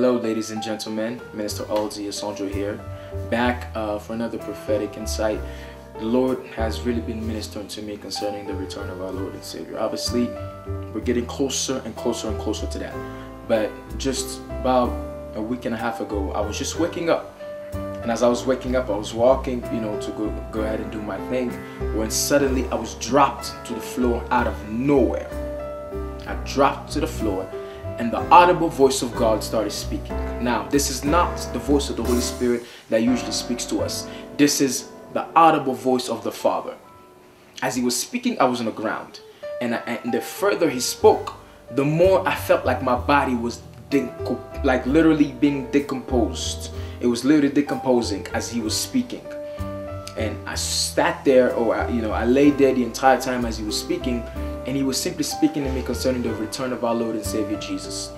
Hello, ladies and gentlemen. Minister Aldi Essandjo here, back uh, for another prophetic insight. The Lord has really been ministering to me concerning the return of our Lord and Savior. Obviously, we're getting closer and closer and closer to that. But just about a week and a half ago, I was just waking up. And as I was waking up, I was walking, you know, to go, go ahead and do my thing, when suddenly I was dropped to the floor out of nowhere. I dropped to the floor and the audible voice of God started speaking. Now, this is not the voice of the Holy Spirit that usually speaks to us. This is the audible voice of the Father. As he was speaking, I was on the ground. And, I, and the further he spoke, the more I felt like my body was like literally being decomposed. It was literally decomposing as he was speaking. And I sat there, or I, you know, I lay there the entire time as he was speaking, and he was simply speaking to me concerning the return of our Lord and Savior Jesus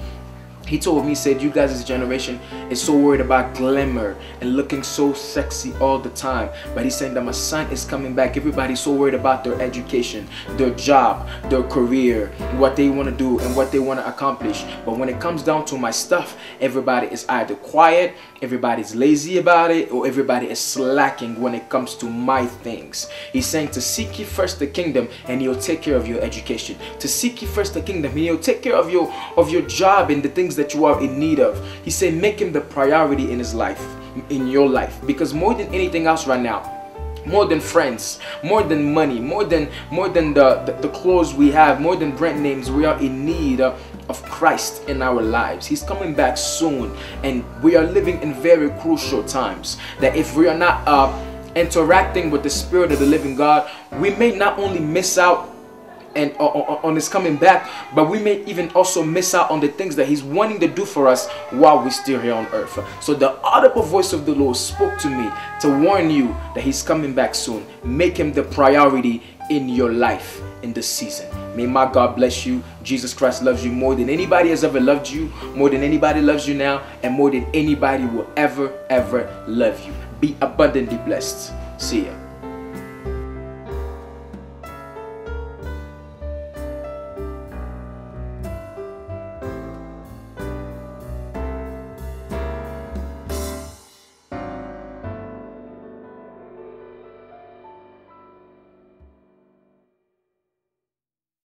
he told me, said, you guys' generation is so worried about glamour and looking so sexy all the time. But he's saying that my son is coming back. Everybody's so worried about their education, their job, their career, what they want to do and what they want to accomplish. But when it comes down to my stuff, everybody is either quiet, everybody's lazy about it, or everybody is slacking when it comes to my things. He's saying to seek ye first the kingdom and he'll take care of your education. To seek ye first the kingdom and he'll take care of your of your job and the things that you are in need of. He said, make him the priority in his life, in your life. Because more than anything else right now, more than friends more than money more than more than the, the, the clothes we have more than brand names we are in need of christ in our lives he's coming back soon and we are living in very crucial times that if we are not uh, interacting with the spirit of the living god we may not only miss out and on his coming back but we may even also miss out on the things that he's wanting to do for us while we're still here on earth. So the audible voice of the lord spoke to me to warn you that he's coming back soon. Make him the priority in your life in this season. May my god bless you. Jesus christ loves you more than anybody has ever loved you more than anybody loves you now and more than anybody will ever ever love you. Be abundantly blessed. See ya